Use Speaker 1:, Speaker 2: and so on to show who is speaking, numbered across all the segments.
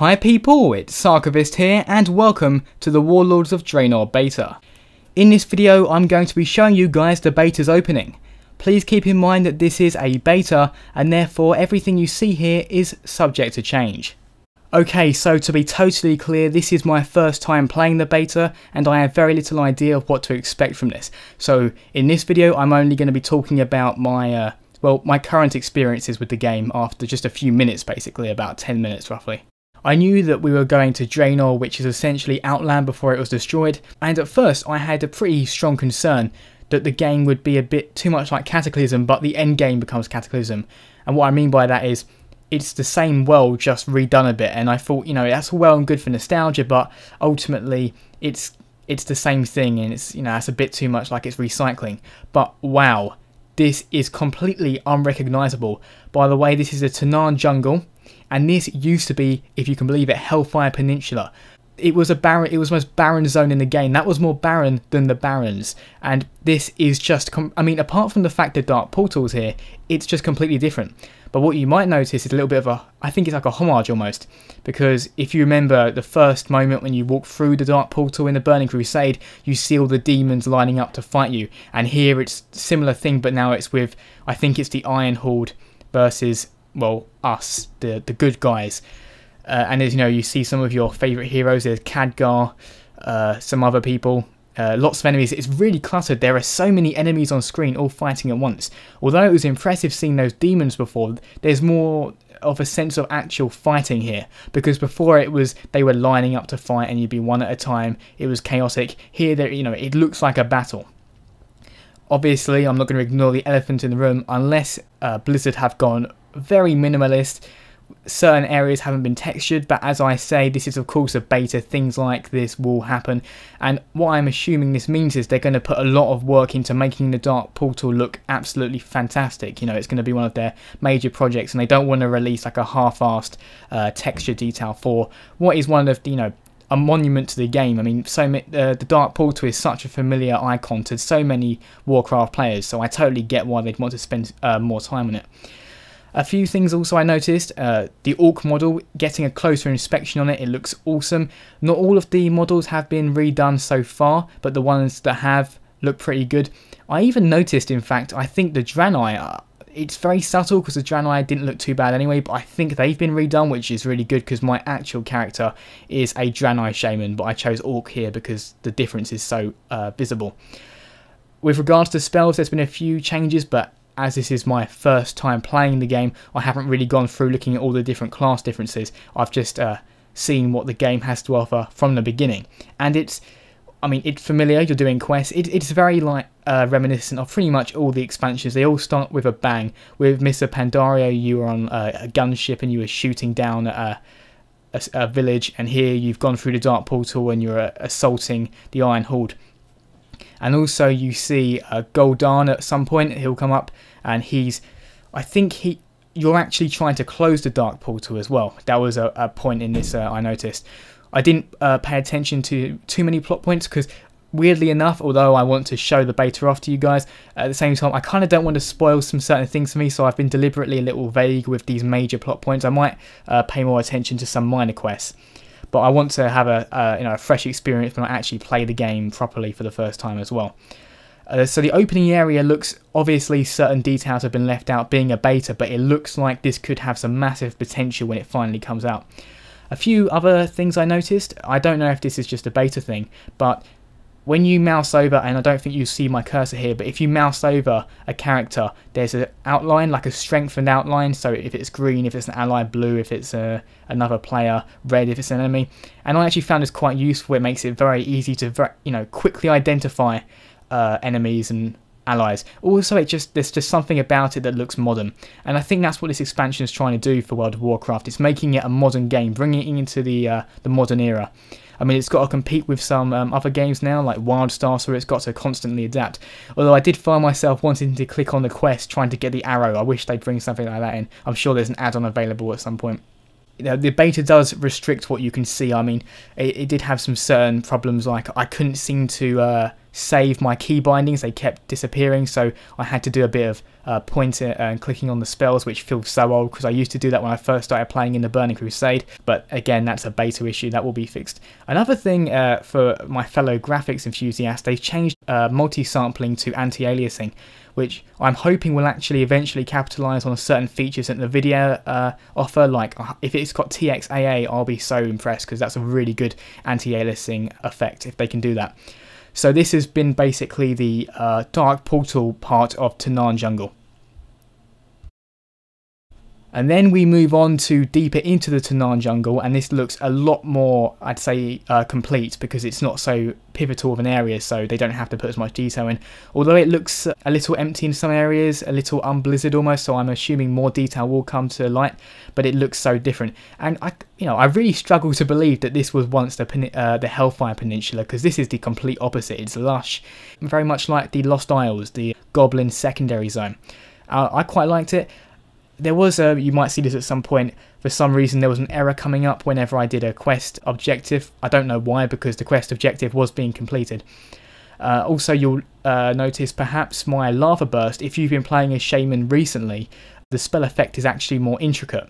Speaker 1: Hi people, it's Archivist here and welcome to the Warlords of Draenor beta. In this video I'm going to be showing you guys the beta's opening. Please keep in mind that this is a beta and therefore everything you see here is subject to change. Okay, so to be totally clear, this is my first time playing the beta and I have very little idea of what to expect from this. So in this video I'm only going to be talking about my, uh, well, my current experiences with the game after just a few minutes basically, about 10 minutes roughly. I knew that we were going to Draenor, which is essentially Outland before it was destroyed, and at first I had a pretty strong concern that the game would be a bit too much like Cataclysm, but the end game becomes Cataclysm. And what I mean by that is, it's the same world just redone a bit, and I thought, you know, that's well and good for nostalgia, but ultimately it's it's the same thing, and it's you know that's a bit too much like it's recycling. But wow, this is completely unrecognizable. By the way, this is a Tanaan jungle and this used to be, if you can believe it, Hellfire Peninsula. It was a barren, it was most barren zone in the game. That was more barren than the Barrens, and this is just. I mean, apart from the fact that dark portals here, it's just completely different. But what you might notice is a little bit of a, I think it's like a homage almost, because if you remember the first moment when you walk through the Dark Portal in the Burning Crusade, you see all the demons lining up to fight you, and here it's similar thing, but now it's with, I think it's the Iron Horde versus well, us, the the good guys. Uh, and as you know, you see some of your favourite heroes. There's Khadgar, uh, some other people, uh, lots of enemies. It's really cluttered. There are so many enemies on screen all fighting at once. Although it was impressive seeing those demons before, there's more of a sense of actual fighting here because before it was they were lining up to fight and you'd be one at a time it was chaotic here there you know it looks like a battle obviously i'm not going to ignore the elephant in the room unless uh, blizzard have gone very minimalist. Certain areas haven't been textured, but as I say, this is of course a beta, things like this will happen. And what I'm assuming this means is they're going to put a lot of work into making the Dark Portal look absolutely fantastic. You know, it's going to be one of their major projects, and they don't want to release like a half-assed uh, texture detail for what is one of you know, a monument to the game. I mean, so uh, the Dark Portal is such a familiar icon to so many Warcraft players, so I totally get why they'd want to spend uh, more time on it. A few things also I noticed, uh, the Orc model, getting a closer inspection on it, it looks awesome. Not all of the models have been redone so far, but the ones that have look pretty good. I even noticed, in fact, I think the Draenei, uh, it's very subtle because the Draenei didn't look too bad anyway, but I think they've been redone, which is really good because my actual character is a Draenei Shaman, but I chose Orc here because the difference is so uh, visible. With regards to spells, there's been a few changes, but as this is my first time playing the game, I haven't really gone through looking at all the different class differences. I've just uh, seen what the game has to offer from the beginning. And it's, I mean, it's familiar, you're doing quests. It, it's very like uh, reminiscent of pretty much all the expansions. They all start with a bang. With Mists of Pandaria, you were on a, a gunship and you were shooting down a, a, a, village. And here you've gone through the Dark Portal and you're uh, assaulting the Iron Horde and also you see uh, at some point. He'll come up and he's, I think he, you're actually trying to close the dark portal as well. That was a, a point in this uh, I noticed. I didn't uh, pay attention to too many plot points because weirdly enough, although I want to show the beta off to you guys, at the same time I kind of don't want to spoil some certain things for me, so I've been deliberately a little vague with these major plot points. I might uh, pay more attention to some minor quests but I want to have a, you know a fresh experience when I actually play the game properly for the first time as well. Uh, so the opening area looks obviously certain details have been left out being a beta, but it looks like this could have some massive potential when it finally comes out. A few other things I noticed, I don't know if this is just a beta thing, but when you mouse over, and I don't think you see my cursor here, but if you mouse over a character, there's an outline, like a strengthened outline. So if it's green, if it's an ally, blue, if it's uh, another player, red, if it's an enemy. And I actually found this quite useful. It makes it very easy to, you know, quickly identify uh, enemies and allies. Also, it just there's just something about it that looks modern, and I think that's what this expansion is trying to do for World of Warcraft. It's making it a modern game, bringing it into the uh, the modern era. I mean, it's got to compete with some um, other games now, like WildStar, so it's got to constantly adapt. Although I did find myself wanting to click on the quest, trying to get the arrow. I wish they'd bring something like that in. I'm sure there's an add-on available at some point. The beta does restrict what you can see. I mean, it, it, did have some certain problems, like I couldn't seem to uh, save my key bindings. They kept disappearing, so I had to do a bit of uh, pointing and clicking on the spells, which feels so old because I used to do that when I first started playing in the Burning Crusade. But again, that's a beta issue that will be fixed. Another thing uh, for my fellow graphics enthusiasts, they've changed uh, multi-sampling to anti-aliasing which I'm hoping will actually eventually capitalize on certain features that the NVIDIA uh, offer. Like uh, if it's got TXAA, I'll be so impressed because that's a really good anti-aliasing effect if they can do that. So this has been basically the uh, Dark Portal part of Tanaan Jungle. And then we move on to deeper into the Tanaan jungle, and this looks a lot more, I'd say, uh, complete because it's not so pivotal of an area, so they don't have to put as much detail in. Although it looks a little empty in some areas, a little unblizzard almost, so I'm assuming more detail will come to light, but it looks so different. And I, you know, I really struggle to believe that this was once the, uh, the Hellfire Peninsula, because this is the complete opposite. It's lush, very much like the Lost Isles, the Goblin secondary zone. Uh, I quite liked it there was a, you might see this at some point, for some reason there was an error coming up whenever I did a quest objective. I don't know why, because the quest objective was being completed. Uh, also, you'll uh, notice perhaps my lava burst, if you've been playing as Shaman recently, the spell effect is actually more intricate.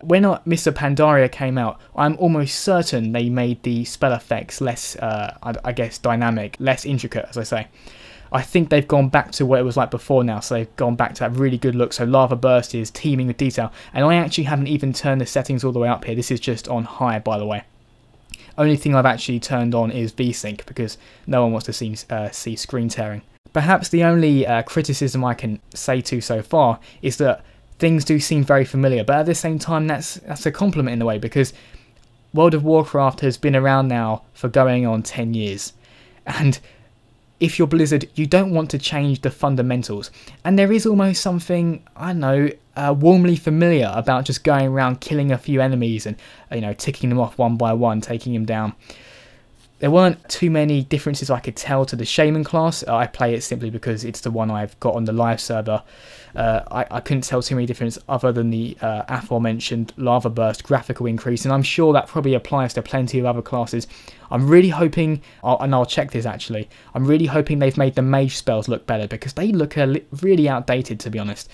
Speaker 1: When of Pandaria came out, I'm almost certain they made the spell effects less, uh, I guess, dynamic, less intricate, as I say. I think they've gone back to what it was like before now, so they've gone back to that really good look. So Lava Burst is teeming with detail, and I actually haven't even turned the settings all the way up here. This is just on high, by the way. Only thing I've actually turned on is VSync because no one wants to see, uh, see screen tearing. Perhaps the only uh, criticism I can say to so far is that things do seem very familiar, but at the same time, that's that's a compliment in a way because World of Warcraft has been around now for going on 10 years, and if you're Blizzard, you don't want to change the fundamentals. And there is almost something, I know, uh, warmly familiar about just going around killing a few enemies and, you know, ticking them off one by one, taking them down. There weren't too many differences I could tell to the Shaman class. I play it simply because it's the one I've got on the live server. Uh, I, I, couldn't tell too many differences other than the uh, aforementioned Lava Burst graphical increase, and I'm sure that probably applies to plenty of other classes. I'm really hoping, and I'll check this actually, I'm really hoping they've made the mage spells look better because they look really outdated to be honest.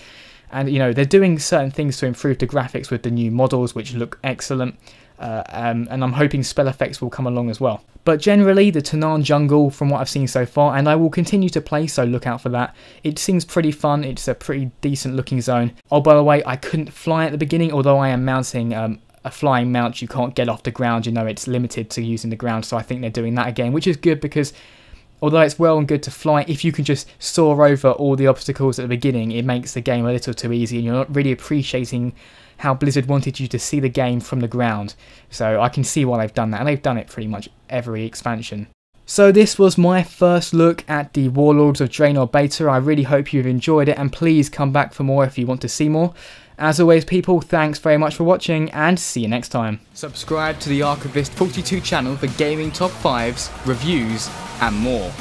Speaker 1: And you know, they're doing certain things to improve the graphics with the new models, which look excellent. Uh, um, and I'm hoping spell effects will come along as well. But generally, the Tanaan jungle, from what I've seen so far, and I will continue to play, so look out for that. It seems pretty fun, it's a pretty decent looking zone. Oh, by the way, I couldn't fly at the beginning, although I am mounting um, a flying mount, you can't get off the ground, you know, it's limited to using the ground, so I think they're doing that again, which is good because although it's well and good to fly, if you can just soar over all the obstacles at the beginning, it makes the game a little too easy and you're not really appreciating how Blizzard wanted you to see the game from the ground. So I can see why they've done that, and they've done it pretty much every expansion. So this was my first look at the Warlords of Draenor beta. I really hope you've enjoyed it, and please come back for more if you want to see more. As always people, thanks very much for watching and see you next time. Subscribe to the Archivist 42 channel for gaming top 5s, reviews and more.